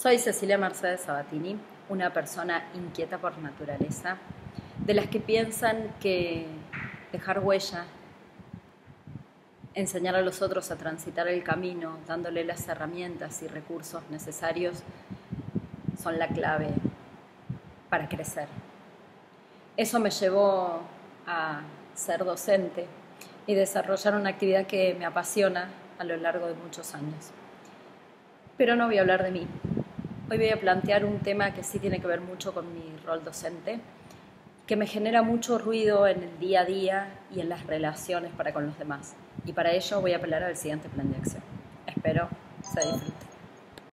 Soy Cecilia Mercedes Sabatini, una persona inquieta por naturaleza, de las que piensan que dejar huella, enseñar a los otros a transitar el camino, dándole las herramientas y recursos necesarios, son la clave para crecer. Eso me llevó a ser docente y desarrollar una actividad que me apasiona a lo largo de muchos años. Pero no voy a hablar de mí, Hoy voy a plantear un tema que sí tiene que ver mucho con mi rol docente, que me genera mucho ruido en el día a día y en las relaciones para con los demás. Y para ello voy a apelar al siguiente plan de acción. Espero se disfrute.